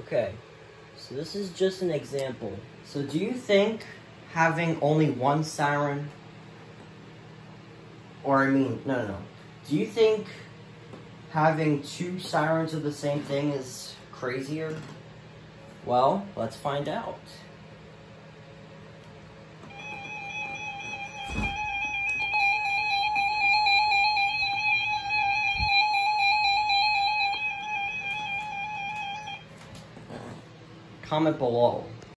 Okay, so this is just an example. So do you think having only one siren, or I mean, no, no, no. Do you think having two sirens of the same thing is crazier? Well, let's find out. comment below.